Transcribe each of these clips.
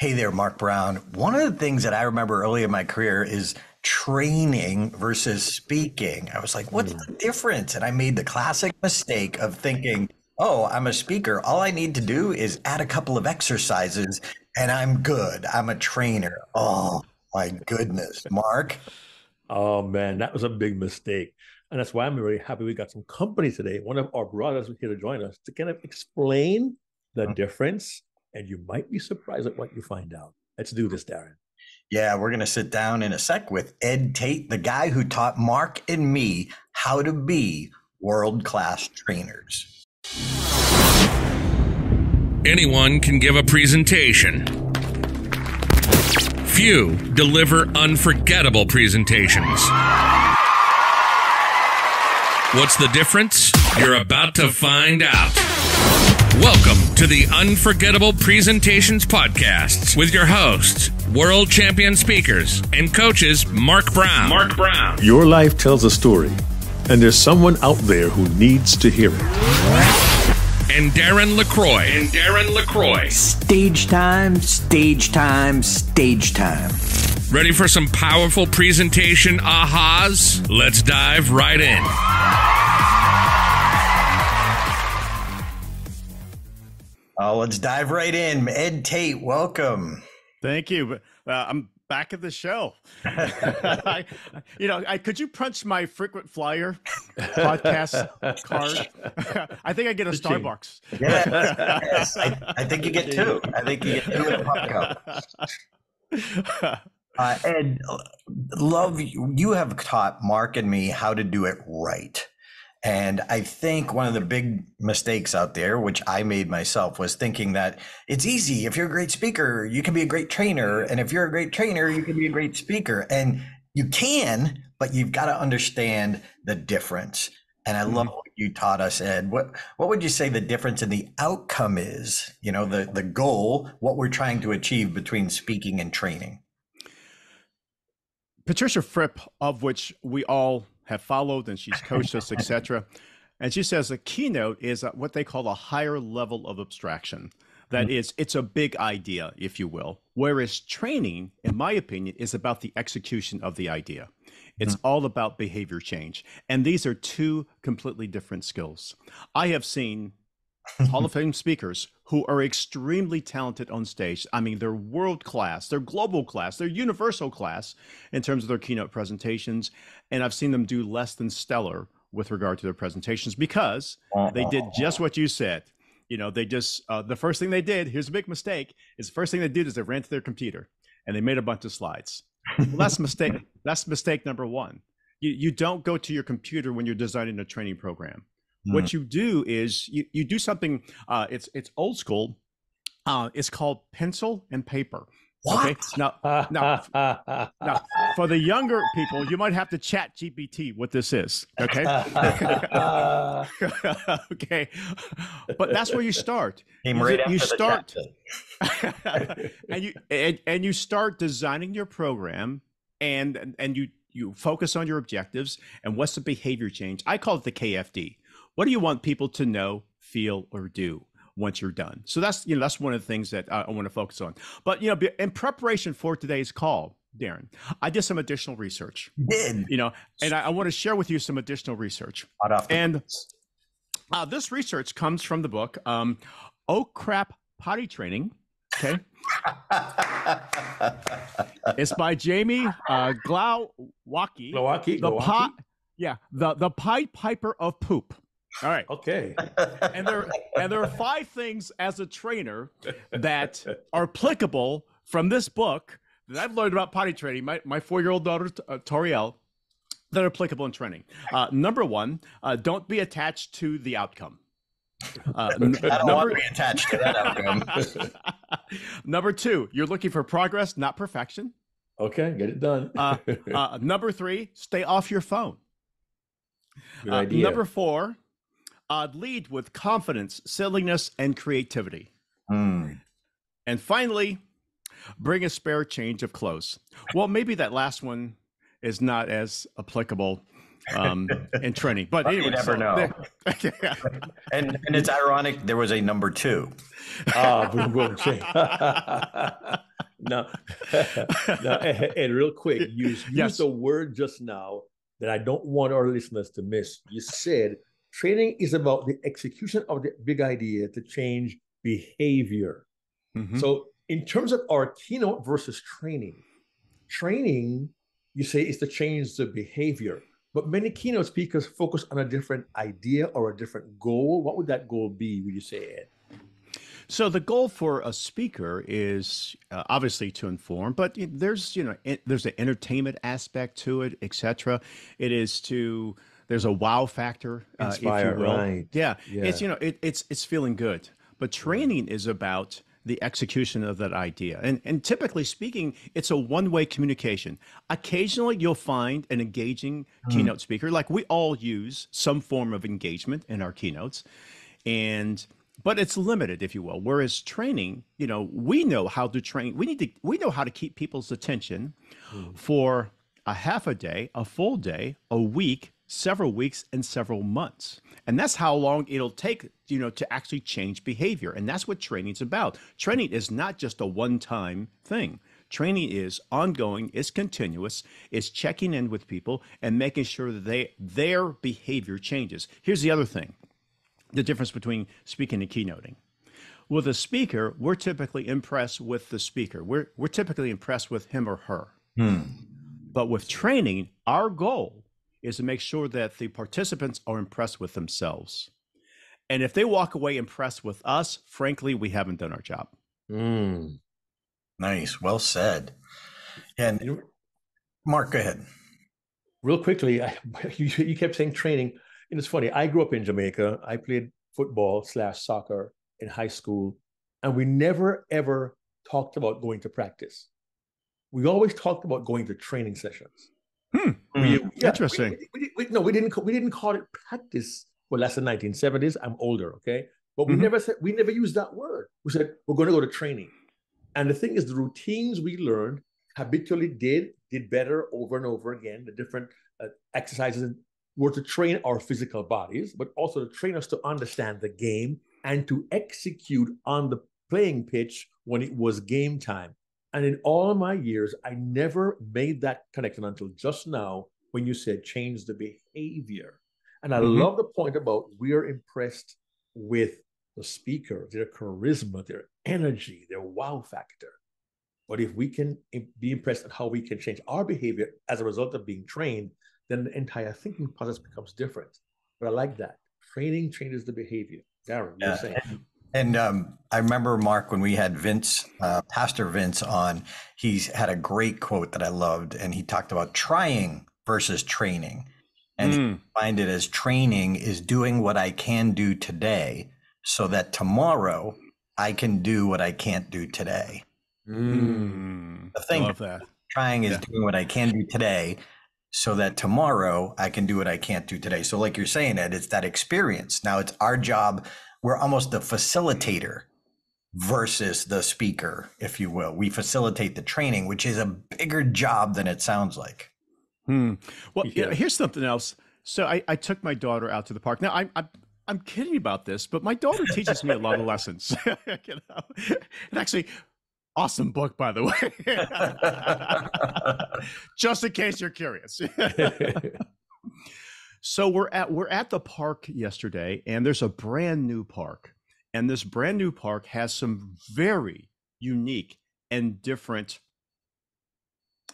Hey there, Mark Brown. One of the things that I remember early in my career is training versus speaking. I was like, what's the difference? And I made the classic mistake of thinking, oh, I'm a speaker. All I need to do is add a couple of exercises and I'm good. I'm a trainer. Oh, my goodness, Mark. Oh, man, that was a big mistake. And that's why I'm really happy we got some company today. One of our brothers here to join us to kind of explain the mm-hmm. difference. And you might be surprised at what you find out. Let's do this, Darren. Yeah, we're going to sit down in a sec with Ed Tate, the guy who taught Mark and me how to be world class trainers. Anyone can give a presentation. Few deliver unforgettable presentations. What's the difference? You're about to find out. Welcome to the Unforgettable Presentations Podcasts with your hosts, world champion speakers and coaches Mark Brown. Mark Brown. Your life tells a story, and there's someone out there who needs to hear it. And Darren LaCroix. And Darren LaCroix. Stage time, stage time, stage time. Ready for some powerful presentation ahas? Let's dive right in. Oh, let's dive right in. Ed Tate, welcome. Thank you. Uh, I'm back at the show. I, you know, I, could you punch my frequent flyer podcast card? I think I get a Starbucks. Yeah, yes, I, I, think you get two. I think you get two in a pop cup. Uh, Ed, love you. You have taught Mark and me how to do it right. And I think one of the big mistakes out there, which I made myself, was thinking that it's easy. If you're a great speaker, you can be a great trainer. And if you're a great trainer, you can be a great speaker. And you can, but you've got to understand the difference. And I love mm-hmm. what you taught us, Ed. What what would you say the difference in the outcome is? You know, the the goal, what we're trying to achieve between speaking and training. Patricia Fripp, of which we all have followed and she's coached us, etc. And she says a keynote is what they call a higher level of abstraction. That mm-hmm. is, it's a big idea, if you will. Whereas training, in my opinion, is about the execution of the idea. It's mm-hmm. all about behavior change. And these are two completely different skills. I have seen Hall of Fame speakers who are extremely talented on stage. I mean, they're world class, they're global class, they're universal class in terms of their keynote presentations. And I've seen them do less than stellar with regard to their presentations because they did just what you said. You know, they just, uh, the first thing they did, here's a big mistake, is the first thing they did is they ran to their computer and they made a bunch of slides. Well, that's mistake. That's mistake number one. You, you don't go to your computer when you're designing a training program Mm. What you do is you, you do something. Uh, it's it's old school. Uh, it's called pencil and paper. What? Okay. Now, now, now, for the younger people, you might have to chat GPT what this is. Okay. okay. But that's where you start. Came right you, you start, and you and, and you start designing your program, and and you you focus on your objectives and what's the behavior change. I call it the KFD. What do you want people to know, feel, or do? once you're done. So that's you know that's one of the things that I, I want to focus on. But you know, in preparation for today's call, Darren, I did some additional research. Did you know? And I, I want to share with you some additional research. And uh, this research comes from the book um, "Oh Crap Potty Training." Okay. it's by Jamie uh, Glowacki. Glowacki. The pot. Yeah, the the Pied Piper of poop. All right. Okay. And there and there are five things as a trainer that are applicable from this book that I've learned about potty training. My my four year old daughter uh, Toriel that are applicable in training. Uh, number one, uh, don't be attached to the outcome. Uh, n- I don't number, want to be attached to that outcome. number two, you're looking for progress, not perfection. Okay, get it done. uh, uh, number three, stay off your phone. Good idea. Number four, uh, lead with confidence, silliness, and creativity. Mm. And finally, bring a spare change of clothes. Well, maybe that last one is not as applicable um, in training, but anyway, you never so know. and and it's ironic there was a number two. Ah, boom, boom, now, now, and, and real quick, you used Yes. the word just now that I don't want our listeners to miss. You said training is about the execution of the big idea to change behavior. Mhm. So, in terms of our keynote versus training, training, you say, is to change the behavior. But many keynote speakers focus on a different idea or a different goal. What would that goal be, would you say, Ed? So the goal for a speaker is uh, obviously to inform, but there's you know it, there's an entertainment aspect to it, etc. It is to there's a wow factor, uh, Inspire, if you will. right. Yeah, Yeah. it's you know it, it's it's feeling good, but training is about the execution of that idea, and and typically speaking, it's a one way communication. Occasionally, you'll find an engaging keynote speaker, like we all use some form of engagement in our keynotes, and but it's limited if you will whereas training you know we know how to train we need to we know how to keep people's attention for a half a day a full day a week several weeks and several months and that's how long it'll take you know to actually change behavior and that's what training's about training is not just a one time thing training is ongoing it's continuous it's checking in with people and making sure that they their behavior changes here's the other thing the difference between speaking and keynoting. With a speaker, we're typically impressed with the speaker. We're, we're typically impressed with him or her. Hmm. But with training, our goal is to make sure that the participants are impressed with themselves. And if they walk away impressed with us, frankly, we haven't done our job. Mm. Nice. Well said. And Mark, go ahead. real quickly, I, you, you kept saying training. And it's funny. I grew up in Jamaica. I played football slash soccer in high school, and we never ever talked about going to practice. We always talked about going to training sessions. Hmm. We- yeah, Interesting. We, we, no, we didn't. We didn't call it practice. Well, that's the 1970s. I'm older, okay. But we Mhm. never said we never used that word. We said we're going to go to training. And the thing is, the routines we learned habitually did did better over and over again. The different uh, exercises were to train our physical bodies, but also to train us to understand the game and to execute on the playing pitch when it was game time. And in all my years, I never made that connection until just now when you said change the behavior. And I Mhm. love the point about we're impressed with the speaker, their charisma, their energy, their wow factor. But if we can be impressed at how we can change our behavior as a result of being trained, then the entire thinking process becomes different. But I like that. Training changes the behavior. Darren, you're Yeah. saying. And um, I remember Mark when we had Vince, uh, Pastor Vince, on. He's had a great quote that I loved, and he talked about trying versus training, and he Mm. defined it as training is doing what I can do today, so that tomorrow I can do what I can't do today. Mm. The thing Love that. trying is Yeah. doing what I can do today, so that tomorrow I can do what I can't do today. So, like you're saying, Ed, it's that experience. Now it's our job. We're almost the facilitator versus the speaker, if you will. We facilitate the training, which is a bigger job than it sounds like. Hmm. Well, you know, Yeah. here's something else. So I, I took my daughter out to the park. Now I'm, I'm I'm kidding about this, but my daughter teaches me a lot of lessons. you know, and actually, awesome book by the way. Just in case you're curious. So we're at we're at the park yesterday, and there's a brand new park, and this brand new park has some very unique and different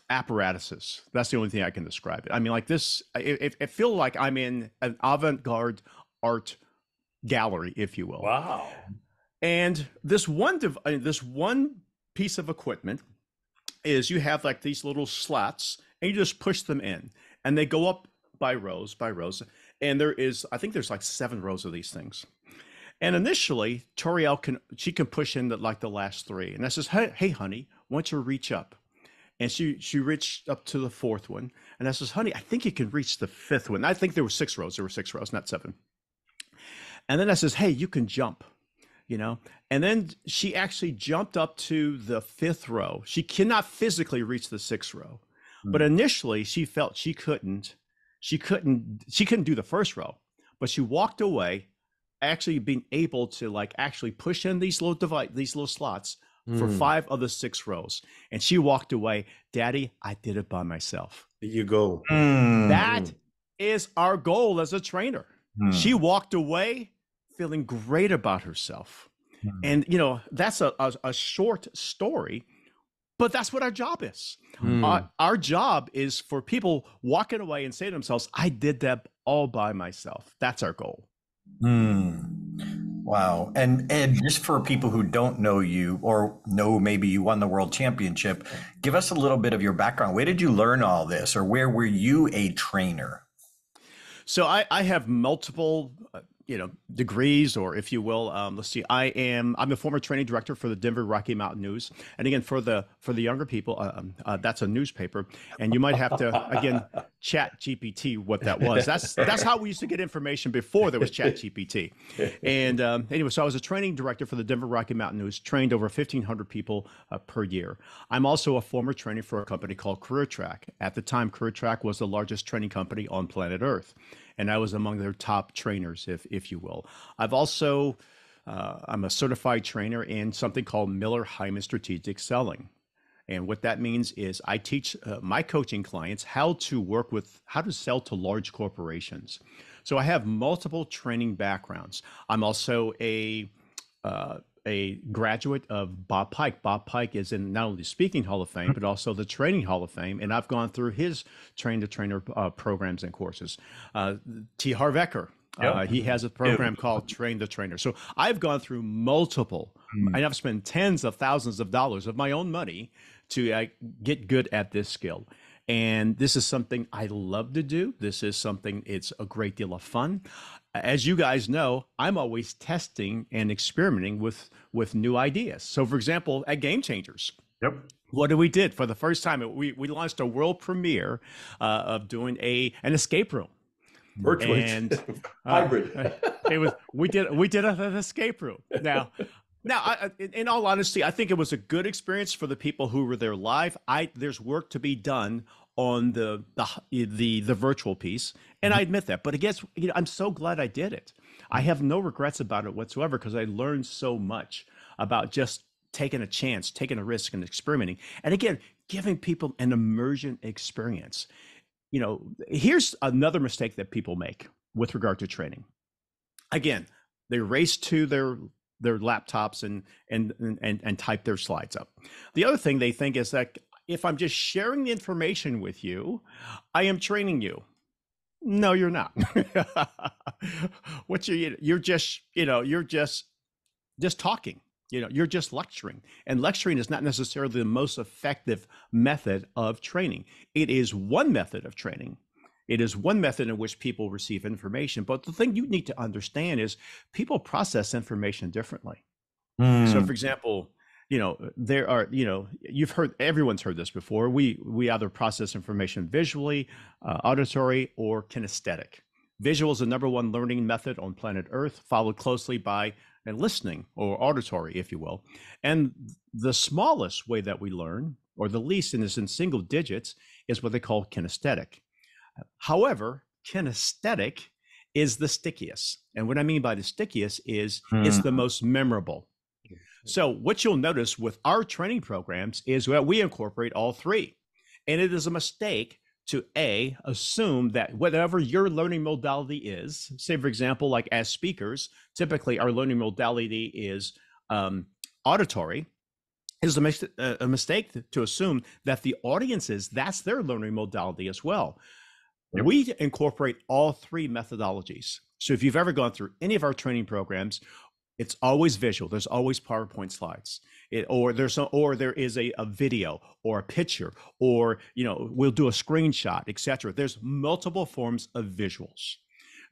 apparatuses. That's the only thing I can describe it. I mean, like this, it, it, it feel like I'm in an avant-garde art gallery, if you will. wow. And this one, uh, this one piece of equipment is you have like these little slats, and you just push them in, and they go up by rows, by rows. And there is, I think there's like seven rows of these things. And initially, Toriel can she can push in the, like the last three, and I says, "Hey, hey, honey, why don't you reach up?" And she she reached up to the fourth one, and I says, "Honey, I think you can reach the fifth one." I think there were six rows. There were six rows, not seven. And then I says, "Hey, you can jump." you know and then she actually jumped up to the fifth row she cannot physically reach the sixth row but hmm. initially she felt she couldn't she couldn't she couldn't do the first row but she walked away actually being able to like actually push in these little device these little slots for Mm. five of the six rows. And she walked away, Daddy, I did it by myself. There you go. Mm. That is our goal as a trainer. Mm. She walked away feeling great about herself. Mm. And, you know, that's a, a, a short story, but that's what our job is. Mm. Our, our job is for people walking away and saying to themselves, I did that all by myself. That's our goal. Mm. Wow. And and just for people who don't know you or know maybe you won the world championship, give us a little bit of your background. Where did you learn all this or where were you a trainer? So I, I have multiple, uh, you know, degrees, or if you will, um, let's see. I am I'm a former training director for the Denver Rocky Mountain News, and again for the for the younger people, uh, um, uh, that's a newspaper, and you might have to again chat GPT what that was. That's that's how we used to get information before there was chat GPT. And um, anyway, so I was a training director for the Denver Rocky Mountain News, trained over 1,500 people uh, per year. I'm also a former trainer for a company called Career Track. At the time, Career Track was the largest training company on planet Earth, and I was among their top trainers, if if you will. I've also uh, I'm a certified trainer in something called Miller Heiman Strategic Selling. And what that means is I teach uh, my coaching clients how to work with, how to sell to large corporations. So I have multiple training backgrounds. I'm also a, uh, a graduate of Bob Pike. Bob Pike is in not only the Speaking Hall of Fame, but also the Training Hall of Fame. And I've gone through his train to trainer uh, programs and courses. Uh, T. Harv Eker, uh, he has a program called Train the Trainer. So I've gone through multiple, and I've spent tens of thousands of dollars of my own money to uh, get good at this skill. And this is something I love to do. This is something, it's a great deal of fun. As you guys know, I'm always testing and experimenting with, with new ideas. So, for example, at Game Changers, Yep. what did we did for the first time? We, we launched a world premiere uh, of doing a an escape room. Virtual And, uh, hybrid. it was we did we did an escape room now now I, in- in all honesty i think it was a good experience for the people who were there live. I there's work to be done on the the the, the virtual piece and i mm-hmm. admit that but i guess you know i'm so glad i did it. I have no regrets about it whatsoever because i learned so much about just taking a chance taking a risk and experimenting. And again giving people an immersion experience. You know here's another mistake that people make with regard to training. Again they race to their their laptops and and and and type their slides up. The other thing they think is that if i'm just sharing the information with you i am training you. No you're not. What you you're just you know you're just just talking you know you're just lecturing. And lecturing is not necessarily the most effective method of training. It is one method of training it is one method in which people receive information but the thing you need to understand is people process information differently. So Mm. for example you know there are you know you've heard everyone's heard this before. We we either process information visually uh, auditory or kinesthetic. Visual is the number one learning method on planet earth followed closely by and listening or auditory if you will. And the smallest way that we learn or the least and is in single digits is what they call kinesthetic however kinesthetic is the stickiest and what i mean by the stickiest is it's Hmm. the most memorable so what you'll notice with our training programs is that we incorporate all three. And it is a mistake to A, assume that whatever your learning modality is, say for example, like as speakers, typically our learning modality is um, auditory, It is a, mis- a mistake to- to assume that the audiences, that's their learning modality as well. We incorporate all three methodologies. So if you've ever gone through any of our training programs, it's always visual. There's always PowerPoint slides, it, or there's some, or there is a, a video or a picture, or you know we'll do a screenshot, etc. There's multiple forms of visuals.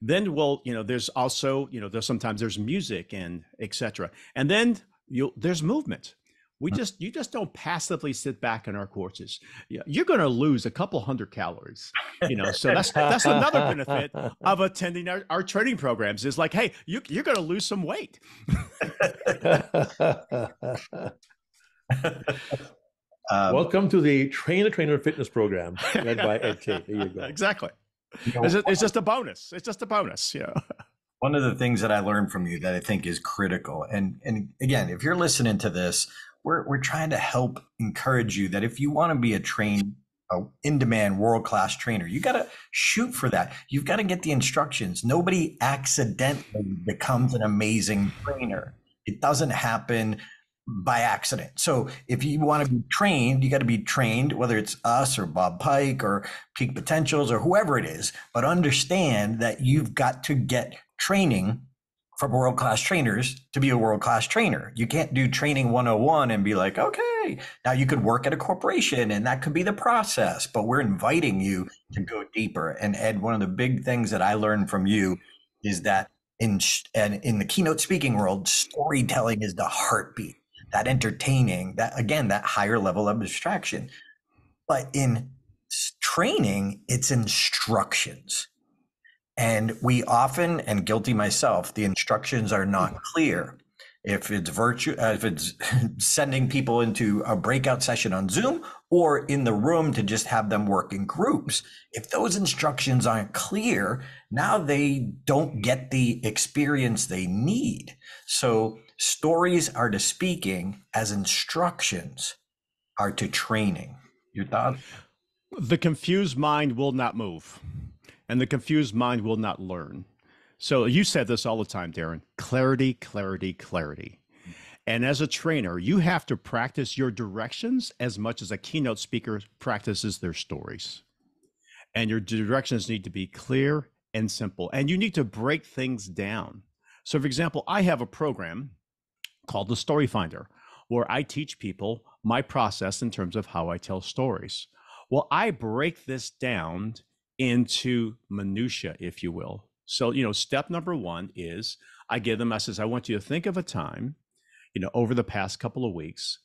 Then we'll you know there's also you know there's sometimes there's music and etc. And then you there's movement. We just you just don't passively sit back in our courses. You're going to lose a couple hundred calories, you know. So that's that's another benefit of attending our, our training programs. Is like, hey, you you're going to lose some weight. Um, Welcome to the Train the Trainer Fitness Program led by Ed Tate. There you go. Exactly. you know, It's just, it's just a bonus. It's just a bonus. You know. one of the things that I learned from you that I think is critical, and and again, if you're listening to this, we're, we're trying to help encourage you that if you want to be a trained in-demand world-class trainer you got to shoot for that. You've got to get the instructions. Nobody accidentally becomes an amazing trainer. It doesn't happen by accident. So if you want to be trained you got to be trained whether it's us or bob pike or peak potentials or whoever it is but understand that you've got to get training from world class trainers to be a world class trainer. You can't do training 101 and be like, okay, now you could work at a corporation and that could be the process, but we're inviting you to go deeper. And Ed, one of the big things that I learned from you is that in and in the keynote speaking world, storytelling is the heartbeat, that entertaining, that again, that higher level of abstraction. But in training, it's instructions and we often, and guilty myself, the instructions are not clear. If it's virtue, uh, if it's sending people into a breakout session on Zoom or in the room to just have them work in groups, if those instructions aren't clear, now they don't get the experience they need. So stories are to speaking as instructions are to training. Your thought? The confused mind will not move and the confused mind will not learn. So you said this all the time, Darren clarity, clarity, clarity. And as a trainer, you have to practice your directions as much as a keynote speaker practices their stories. And your directions need to be clear and simple. And you need to break things down. So, for example, I have a program called the Story Finder where I teach people my process in terms of how I tell stories. Well, I break this down into minutia, if you will. So, you know, step number one is I give them, I says, I want you to think of a time, you know, over the past couple of weeks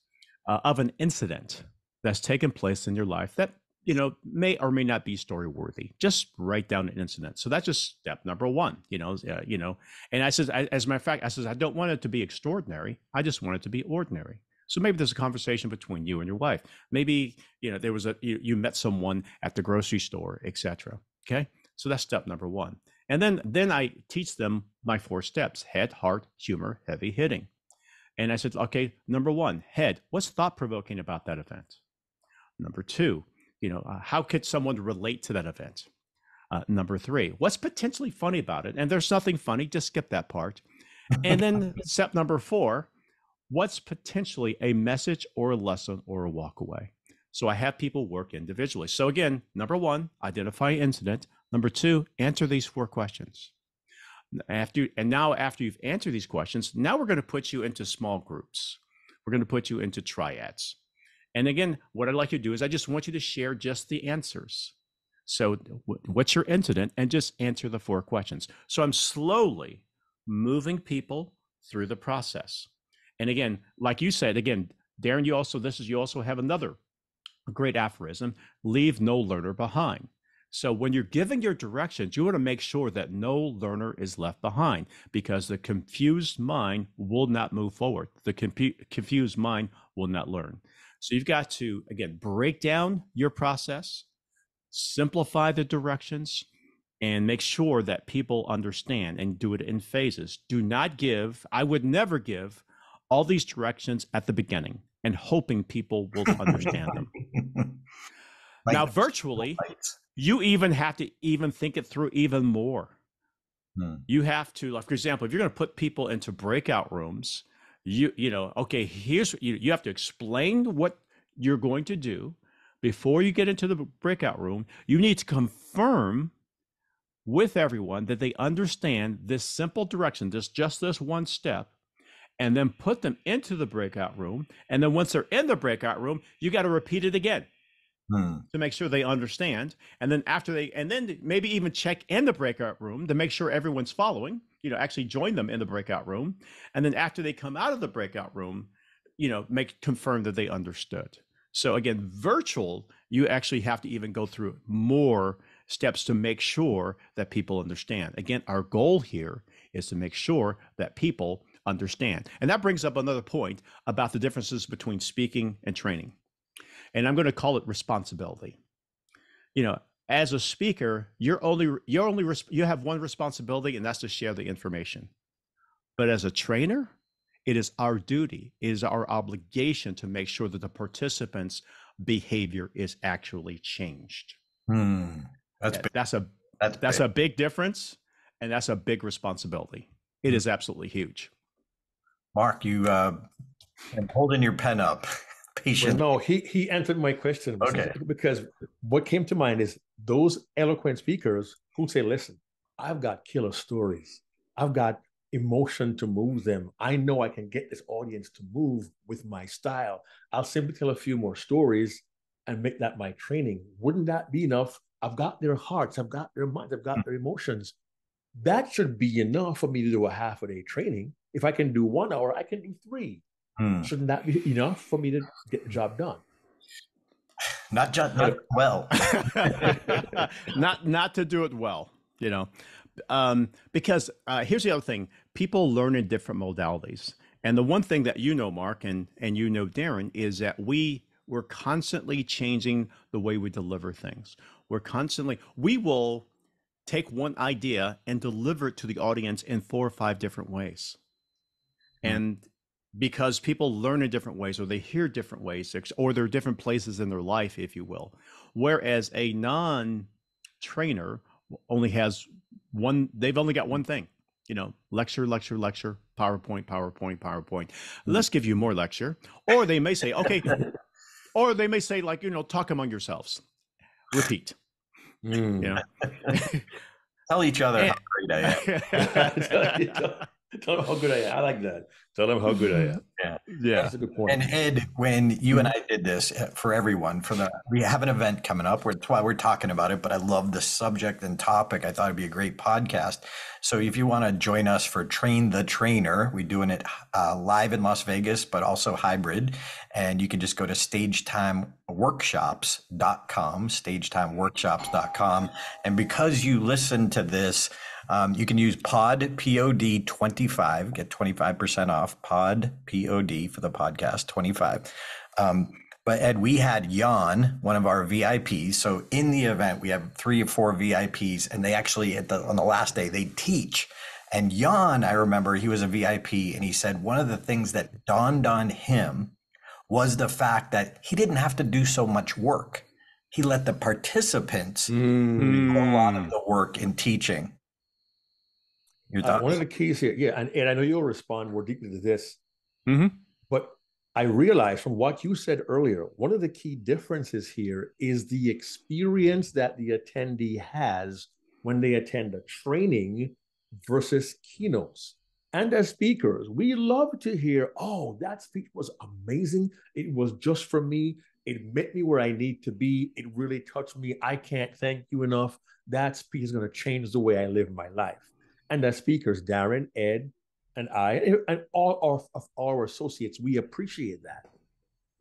uh, of an incident that's taken place in your life that, you know, may or may not be story worthy. Just write down an incident. So that's just step number one, you know, uh, you know, and I says, I, as a matter of fact, I says, I don't want it to be extraordinary. I just want it to be ordinary. So maybe there's a conversation between you and your wife. Maybe you know there was a you, you met someone at the grocery store, etc. Okay, so that's step number one. And then then I teach them my four steps: head, heart, humor, heavy hitting. And I said, okay, number one, head. What's thought provoking about that event? Number two, you know, uh, how could someone relate to that event? Uh, number three, what's potentially funny about it? And there's nothing funny, just skip that part. And then step number four, what's potentially a message or a lesson or a walk away. So I have people work individually. So again, number one, identify incident. Number two, answer these four questions. After and now after you've answered these questions, now we're going to put you into small groups. We're going to put you into triads. And again, what I'd like you to do is I just want you to share just the answers. So what's your incident and just answer the four questions. So I'm slowly moving people through the process. And again, like you said, again, Darren, you also, this is, you also have another great aphorism leave no learner behind. So when you're giving your directions, you want to make sure that no learner is left behind because the confused mind will not move forward. The confused mind will not learn. So you've got to, again, break down your process, simplify the directions, and make sure that people understand and do it in phases. Do not give, I would never give all these directions at the beginning and hoping people will understand them. like now, virtually, you even have to even think it through even more. Hmm. You have to, like, for example, if you're going to put people into breakout rooms, you you know, okay, here's you, you have to explain what you're going to do before you get into the breakout room. You need to confirm with everyone that they understand this simple direction, this just this one step, and then put them into the breakout room. And then once they're in the breakout room, you got to repeat it again hmm. to make sure they understand. And then after they, and then maybe even check in the breakout room to make sure everyone's following, you know, actually join them in the breakout room. And then after they come out of the breakout room, you know, make confirm that they understood. So again, virtual, you actually have to even go through more steps to make sure that people understand. Again, our goal here is to make sure that people understand. And that brings up another point about the differences between speaking and training. And I'm going to call it responsibility. You know, as a speaker, you're only you're only you have one responsibility and that's to share the information. But as a trainer, it is our duty, it is our obligation to make sure that the participants' behavior is actually changed. Hmm. That's Yeah. That's a That's that's big. a big difference, and that's a big responsibility. It Mhm. is absolutely huge. Mark. You uh, been holding your pen up. Well, Patient. no, he he answered my question Okay. because what came to mind is those eloquent speakers who say, "Listen, I've got killer stories. I've got emotion to move them. I know I can get this audience to move with my style. I'll simply tell a few more stories and make that my training. Wouldn't that be enough? I've got their hearts, I've got their minds, I've got their emotions. That should be enough for me to do a half a day training. If I can do one hour, I can do three. Hmm. Shouldn't that be enough for me to get the job done? Not just not well. not not to do it well, you know, um, because uh, here's the other thing: people learn in different modalities, and the one thing that you know, Mark, and and you know, Darren, is that we we're constantly changing the way we deliver things. We're constantly we will take one idea and deliver it to the audience in four or five different ways, Hmm. and because people learn in different ways or they hear different ways or there are different places in their life if you will. Whereas a non trainer only has one they've only got one thing you know lecture lecture lecture powerpoint powerpoint powerpoint. Hmm. Let's give you more lecture. Or they may say okay or they may say like you know talk among yourselves. Repeat. Mm. you know Tell each other eh. how great I am. tell, tell- tell them how good I am. I like that. Tell them how good I am. yeah Yeah. That's a good point. And Ed, when you and I did this uh, for everyone, for the we have an event coming up. That's why we're talking about it. But I love the subject and topic. I thought it'd be a great podcast. So if you want to join us for Train the Trainer, we're doing it uh, live in Las Vegas, but also hybrid. And you can just go to stagetimeworkshops.com, stagetimeworkshops.com. And because you listen to this, um, you can use pod pod 25 get 25% off. Pod pod for the podcast 25 um, but ed we had jan one of our vips so in the event we have three or four vips and they actually at the on the last day they teach. And jan i remember he was a vip and he said one of the things that dawned on him was the fact that he didn't have to do so much work. He let the participants Mm. do a lot of the work in teaching your Uh, one of the keys here, yeah, and, and I know you'll respond more deeply to this, Mhm. but I realize from what you said earlier, one of the key differences here is the experience that the attendee has when they attend a training versus keynotes. And as speakers, we love to hear, oh, that speech was amazing. It was just for me. It met me where I need to be. It really touched me. I can't thank you enough. That speech is going to change the way I live my life. And as speakers, Darren, Ed, and I, and all our, of our associates, we appreciate that.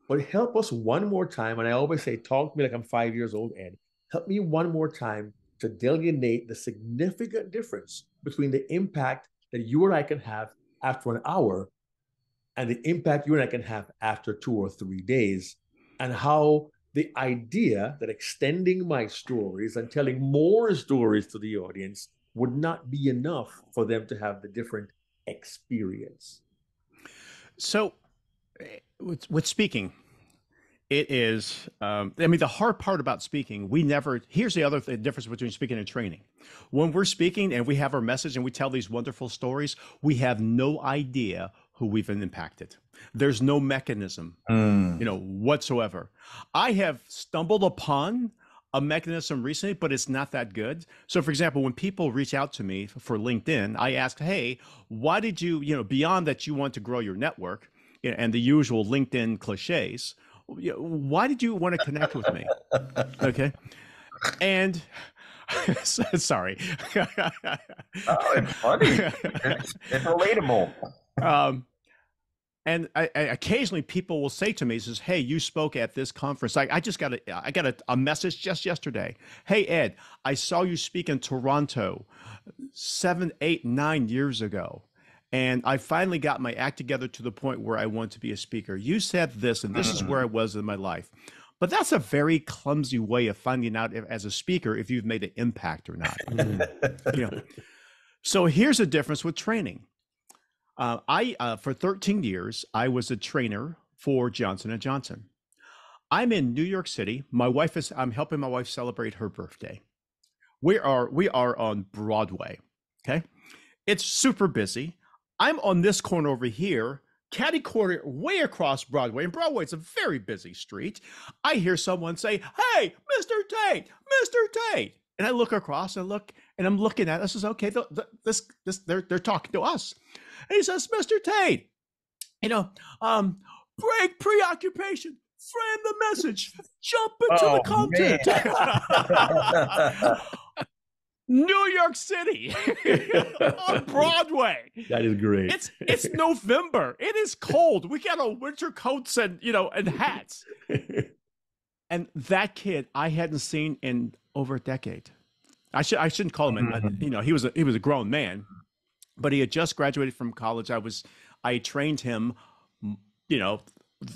But help us one more time. And I always say, talk to me like I'm five years old, Ed. Help me one more time to delineate the significant difference between the impact that you and I can have after an hour and the impact you and I can have after two or three days, and how the idea that extending my stories and telling more stories to the audience would not be enough for them to have the different experience. So, eh, with, with speaking, it is. Um, I mean, the hard part about speaking, we never. Here's the other th- difference between speaking and training. When we're speaking and we have our message and we tell these wonderful stories, we have no idea who we've impacted. There's no mechanism, Mm. you know, whatsoever. I have stumbled upon a mechanism recently, but it's not that good. So, for example, when people reach out to me for LinkedIn, I ask, "Hey, why did you, you know, beyond that you want to grow your network you know, and the usual LinkedIn cliches, why did you want to connect with me?" Okay, and sorry, Oh, it's funny. It's, it's relatable. um, and I, I, occasionally people will say to me, "says Hey, you spoke at this conference. I, I just got a I got a, a message just yesterday. Hey Ed, I saw you speak in Toronto seven, eight, nine years ago, and I finally got my act together to the point where I want to be a speaker. You said this, and this is where I was in my life." But that's a very clumsy way of finding out if, as a speaker if you've made an impact or not. Mm. you know. So here's the difference with training. Uh, I uh, for 13 years I was a trainer for Johnson and Johnson. I'm in New York City. My wife is. I'm helping my wife celebrate her birthday. We are we are on Broadway. Okay, it's super busy. I'm on this corner over here, caddy corner way across Broadway, and Broadway is a very busy street. I hear someone say, "Hey, Mr. Tate, Mr. Tate," and I look across and look, and I'm looking at. This is okay. This this they're they're talking to us, and he says, "Mr. Tate, you know, um, break preoccupation." Frame the message. Jump into Oh, the content. New York City on Broadway. That is great. It's it's November. It is cold. We got on winter coats and you know and hats. And that kid I hadn't seen in over a decade. I should I shouldn't call him. an- Mhm. you know he was a, he was a grown man, but he had just graduated from college. I was I trained him. You know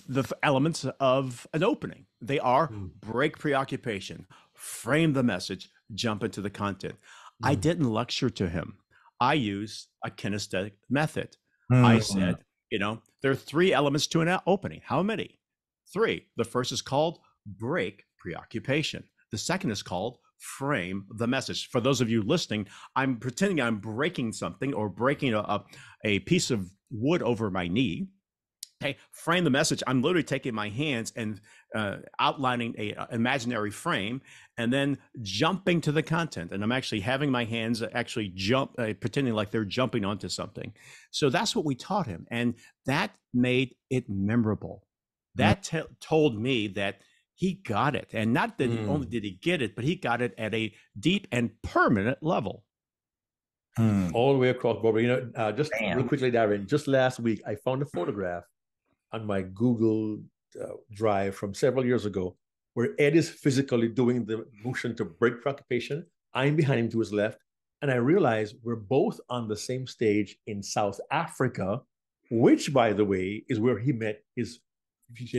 the elements of an opening. They are Mm. break preoccupation, frame the message, jump into the content. I Mm. didn't lecture to him. I used a kinesthetic method. I Mhm. said, you know, there are three elements to an opening. How many? Three. The first is called break preoccupation. The second is called frame the message. For those of you listening, I'm pretending I'm breaking something or breaking a, a, piece of wood over my knee. Okay, frame the message. I'm literally taking my hands and uh, outlining a, a imaginary frame, and then jumping to the content. And I'm actually having my hands actually jump, uh, pretending like they're jumping onto something. So that's what we taught him, and that made it memorable. That te- told me that he got it, and not that he Mm. only did he get it, but he got it at a deep and permanent level. Hmm. all the way across Broadway. You know, uh, just Damn. real quickly, Darren. Just last week, I found a photograph on my Google uh, Drive from several years ago, where Ed is physically doing the motion to break preoccupation. I'm behind him to his left, and I realize we're both on the same stage in South Africa, which, by the way, is where he met his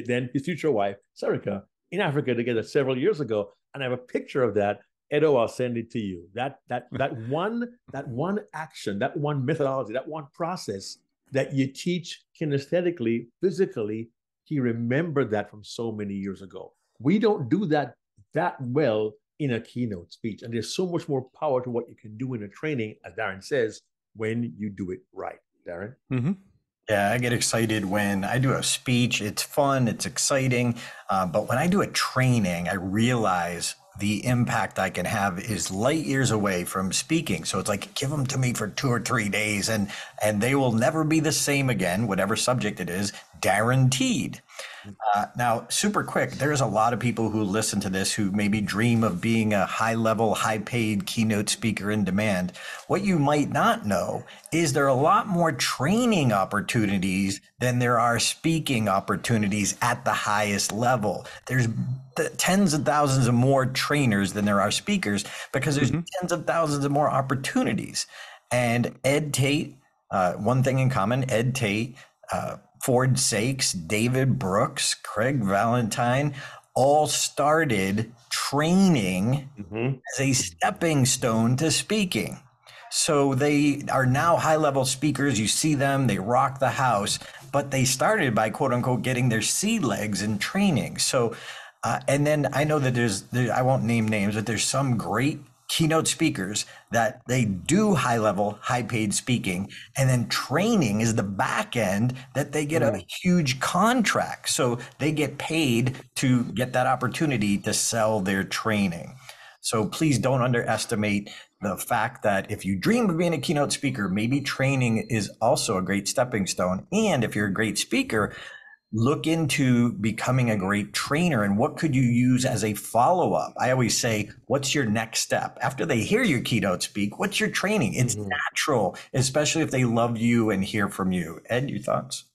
then his future wife, Sarika, in Africa together several years ago. And I have a picture of that Edo, I'll send it to you. That that that one that one action, that one methodology, that one process that you teach kinesthetically, physically, he remembered that from so many years ago. We don't do that that well in a keynote speech, and there's so much more power to what you can do in a training, as Darren says, when you do it right. Darren. Mm-hmm. Yeah, I get excited when I do a speech. It's fun, it's exciting. Uh, but when I do a training, I realize the impact I can have is light years away from speaking. So it's like give them to me for two or three days, and and they will never be the same again, whatever subject it is, guaranteed. Uh, now, super quick, there's a lot of people who listen to this who maybe dream of being a high level, high paid keynote speaker in demand. What you might not know is there are a lot more training opportunities than there are speaking opportunities at the highest level. There's th- tens of thousands of more trainers than there are speakers because there's tens of thousands of more opportunities. And Ed Tate, uh, one thing in common, Ed Tate, uh, Ford Saeks, David Brooks, Craig Valentine, all started training as a stepping stone to speaking. So they are now high level speakers. You see them, they rock the house, but they started by quote unquote getting their sea legs in training. So, uh, and then I know that there's, there, I won't name names, but there's some great keynote speakers that they do high level, high paid speaking, and then training is the back end that they get a huge contract. So they get paid to get that opportunity to sell their training. So please don't underestimate the fact that if you dream of being a keynote speaker, maybe training is also a great stepping stone. And if you're a great speaker, look into becoming a great trainer and what could you use as a follow-up? I always say what's your next step? After they hear your keynote speak what's your training? It's mm-hmm. natural especially if they love you and hear from you. Ed your thoughts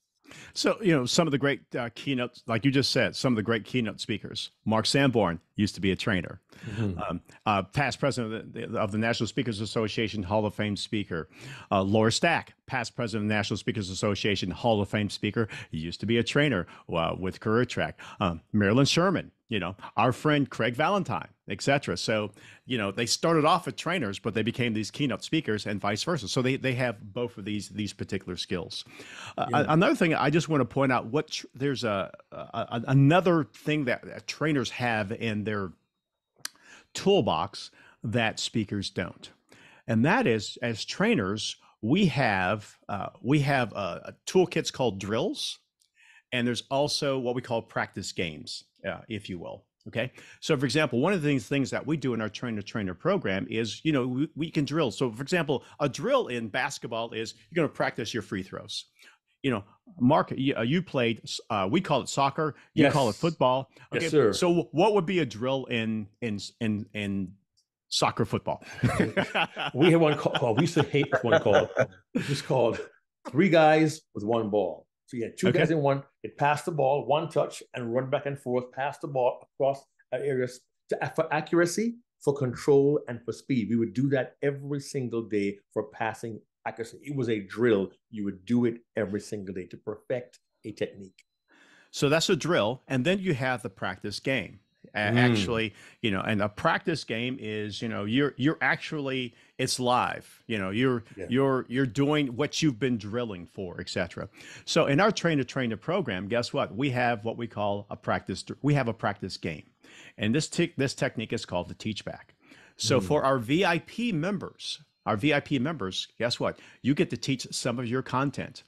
So, you know, some of the great uh, keynotes, like you just said, some of the great keynote speakers. Mark Sanborn used to be a trainer, um, uh, past president of the, of the National Speakers Association, Hall of Fame speaker. Uh, Laura Stack, past president of the National Speakers Association, Hall of Fame speaker, used to be a trainer uh, with Career Track. Um, Marilyn Sherman, you know, our friend Craig Valentine, etc. So, you know, they started off as trainers, but they became these keynote speakers and vice versa. So they, they have both of these these particular skills. Uh, yeah. another thing I just want to point out what tr- there's a, a, another thing that trainers have in their toolbox that speakers don't, and that is as trainers we have uh, we have a toolkits called drills, and there's also what we call practice games uh, if you will. Okay. So, for example, one of the things, things that we do in our trainer trainer program is, you know, we, we can drill. So, for example, a drill in basketball is you're going to practice your free throws. You know, Mark, you, uh, you played. Uh, we call it soccer. You yes. call it football. Okay. Yes, sir. So, what would be a drill in in in in soccer football? we had one called. We used to hate this one called. It's called three guys with one ball. So you had two okay. guys in one. It passed the ball, one touch, and run back and forth, pass the ball across areas to, for accuracy, for control, and for speed. We would do that every single day for passing accuracy. It was a drill. You would do it every single day to perfect a technique. So that's a drill, and then you have the practice game mm. actually you know and a practice game is you know you're you're actually it's live you know you're yeah. you're you're doing what you've been drilling for etc so in our train to trainer program guess what we have what we call a practice we have a practice game and this te- this technique is called the teach back so mm. for our vip members our vip members guess what you get to teach some of your content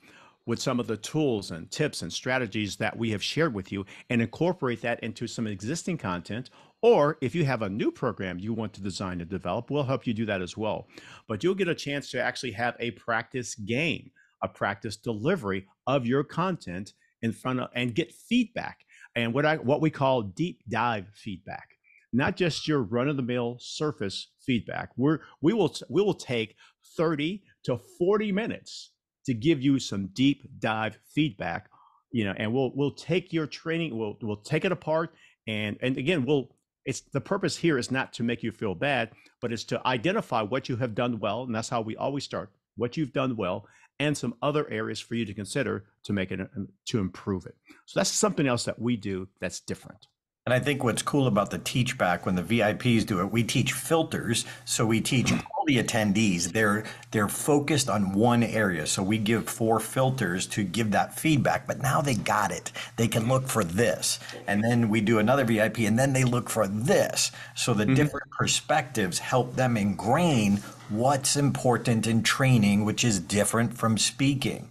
with some of the tools and tips and strategies that we have shared with you and incorporate that into some existing content. Or if you have a new program you want to design and develop, we'll help you do that as well. But you'll get a chance to actually have a practice game, a practice delivery of your content in front of and get feedback and what I what we call deep dive feedback. Not just your run of the mill surface feedback. We're we will we will take 30 to 40 minutes to give you some deep dive feedback you know and we'll we'll take your training we'll we'll take it apart and and again we'll it's the purpose here is not to make you feel bad but it's to identify what you have done well and that's how we always start what you've done well and some other areas for you to consider to make it uh, to improve it. So that's something else that we do that's different and I think what's cool about the teach back when the VIPs do it, we teach filters. So we teach all the attendees. They're they're focused on one area. So we give four filters to give that feedback. But now they got it. They can look for this. And then we do another VIP and then they look for this. So the mm-hmm. different perspectives help them ingrain what's important in training, which is different from speaking.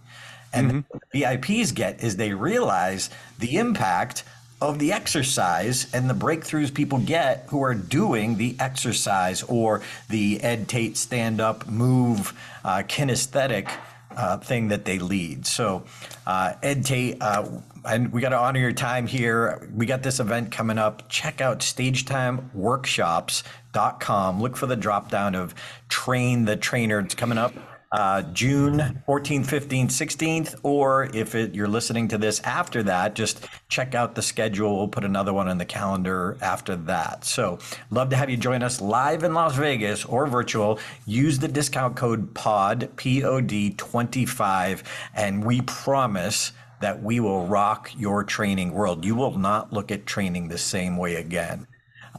And mm-hmm. VIPs get is they realize the impact of the exercise and the breakthroughs people get who are doing the exercise or the Ed Tate stand up move uh, kinesthetic uh, thing that they lead. So, uh, Ed Tate, uh, and we got to honor your time here. We got this event coming up. Check out stagetimeworkshops.com. Look for the drop down of train the trainer. It's coming up uh, June 14th, 15th, 16th, or if it, you're listening to this after that, just check out the schedule. We'll put another one in the calendar after that. So, love to have you join us live in Las Vegas or virtual. Use the discount code POD, P O D 25, and we promise that we will rock your training world. You will not look at training the same way again.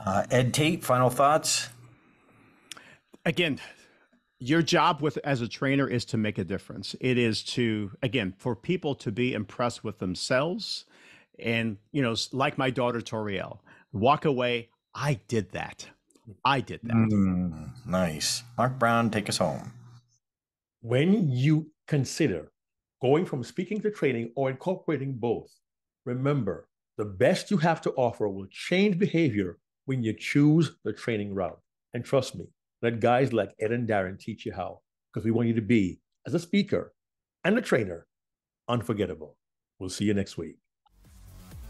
Uh, Ed Tate, final thoughts? Again, your job with as a trainer is to make a difference. It is to again for people to be impressed with themselves and you know like my daughter toriel walk away i did that. I did that. Mm, nice. Mark brown take us home. When you consider going from speaking to training or incorporating both remember the best you have to offer will change behavior when you choose the training route. And trust me let guys like Ed and Darren teach you how, because we want you to be, as a speaker and a trainer, unforgettable. We'll see you next week.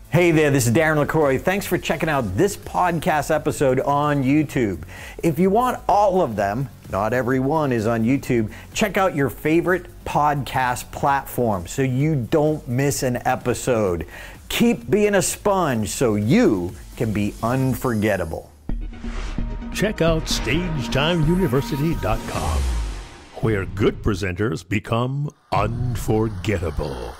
Hey there, this is Darren LaCroix. Thanks for checking out this podcast episode on YouTube. If you want all of them, not every one is on YouTube, check out your favorite podcast platform so you don't miss an episode. Keep being a sponge so you can be unforgettable check out StagetimeUniversity.com, where good presenters become unforgettable.